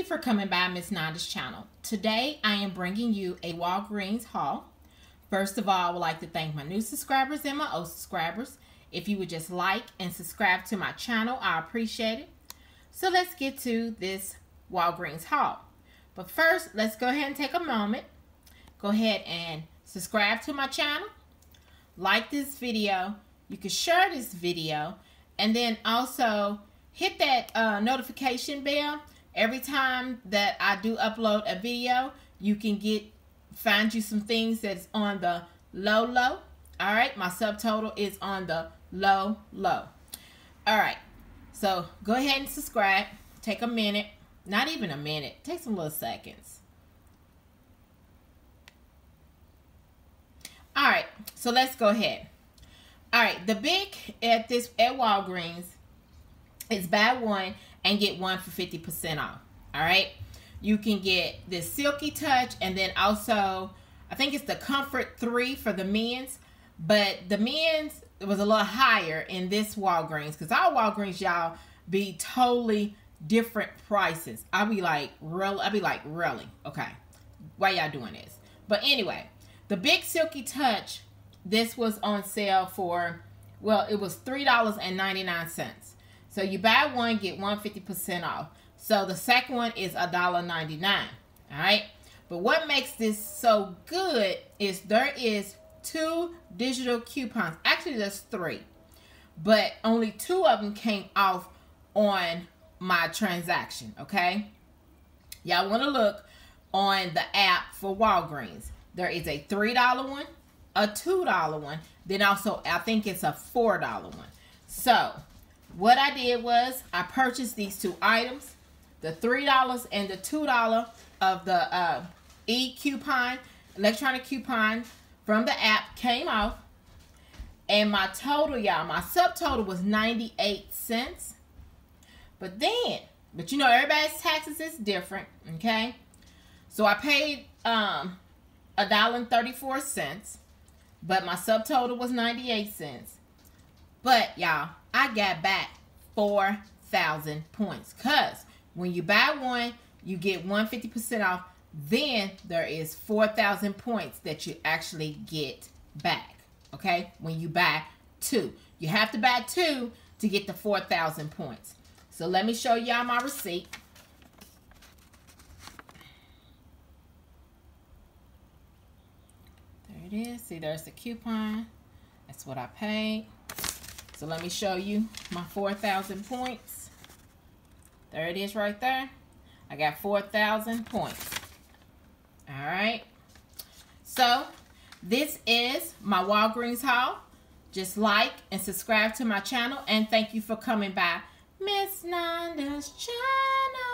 you for coming by Miss Nanda's channel. Today I am bringing you a Walgreens haul. First of all, I would like to thank my new subscribers and my old subscribers. If you would just like and subscribe to my channel, I appreciate it. So let's get to this Walgreens haul. But first, let's go ahead and take a moment. Go ahead and subscribe to my channel. Like this video. You can share this video. And then also hit that uh, notification bell every time that I do upload a video, you can get find you some things that's on the low low. All right, my subtotal is on the low low. All right, so go ahead and subscribe. Take a minute, not even a minute. Take some little seconds. All right, so let's go ahead. All right, the big at this at Walgreens is buy one and get one for 50% off. All right. You can get this Silky Touch and then also, I think it's the Comfort 3 for the men's. But the men's was a little higher in this Walgreens because our Walgreens, y'all, be totally different prices. I'll be like, real. I'll be like, really? Okay. Why y'all doing this? But anyway, the Bic Silky Touch, this was on sale for, well, it was $3.99. So you buy one, get one 50% off. So the second one is $1.99. All right. But what makes this so good is there is two digital coupons. Actually, there's three. But only two of them came off on my transaction. Okay. Y'all want to look on the app for Walgreens. There is a $3 one, a $2 one, then also I think it's a $4 one. So what I did was I purchased these two items, the $3 and the $2 of the uh, e-coupon, electronic coupon from the app came off. And my total, y'all, my subtotal was 98 cents. But then, but you know, everybody's taxes is different, okay? So I paid um a dollar and 34 cents, but my subtotal was 98 cents. But y'all, I got back 4,000 points. Because when you buy one, you get 150% off. Then there is 4,000 points that you actually get back. Okay? When you buy two. You have to buy two to get the 4,000 points. So let me show y'all my receipt. There it is. See, there's the coupon. That's what I paid. So let me show you my 4,000 points. There it is right there. I got 4,000 points. All right. So this is my Walgreens haul. Just like and subscribe to my channel. And thank you for coming by Miss Nanda's channel.